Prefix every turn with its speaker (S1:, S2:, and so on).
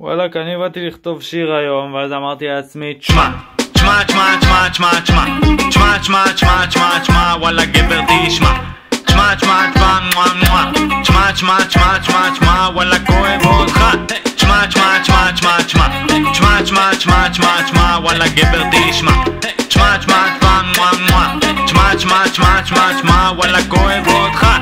S1: וואלכ, אני באתי לכתוב שיר היום, ואז אמרתי לעצמי, תשמע,
S2: תשמע, תשמע, תשמע, תשמע, תשמע, תשמע, תשמע, תשמע, תשמע, תשמע, וואלה גבר תשמע, תשמע, תשמע, תשמע, מואה תשמע, תשמע, תשמע, תשמע, תשמע, וואלה כואב אותך, תשמע, תשמע, תשמע, תשמע, תשמע, תשמע, תשמע, תשמע, תשמע, תשמע, וואלה גבר תשמע, תשמע, תשמע, תשמע, מואה מואה, תשמע, תשמע, תשמע, תשמע, תשמע, וואלה כואב אותך